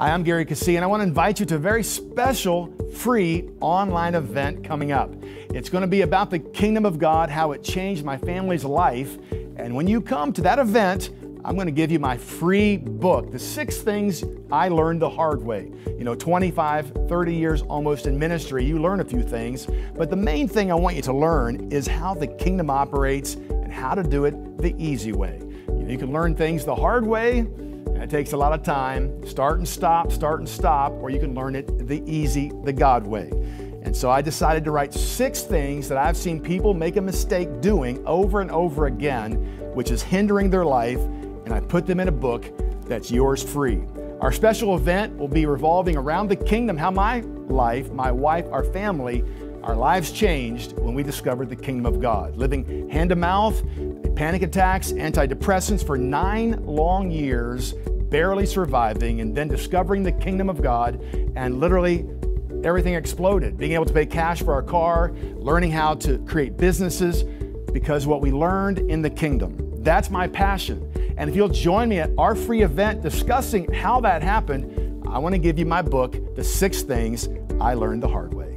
Hi, I'm Gary Keesee, and I want to invite you to a very special free online event coming up. It's going to be about the kingdom of God, how it changed my family's life. And when you come to that event, I'm going to give you my free book, The Six Things I Learned the Hard Way. You know, 25, 30 years almost in ministry, you learn a few things, but the main thing I want you to learn is how the kingdom operates and how to do it the easy way. You, know, you can learn things the hard way, and it takes a lot of time. Start and stop, start and stop, or you can learn it the easy, the God way. And so I decided to write six things that I've seen people make a mistake doing over and over again, which is hindering their life, and I put them in a book that's yours free. Our special event will be revolving around the kingdom, how my life, my wife, our family, our lives changed when we discovered the kingdom of God. Living hand to mouth, panic attacks, antidepressants for nine long years, barely surviving, and then discovering the kingdom of God, and literally everything exploded. Being able to pay cash for our car, learning how to create businesses, because what we learned in the kingdom. That's my passion. And if you'll join me at our free event discussing how that happened, I want to give you my book, The Six Things I Learned the Hard Way.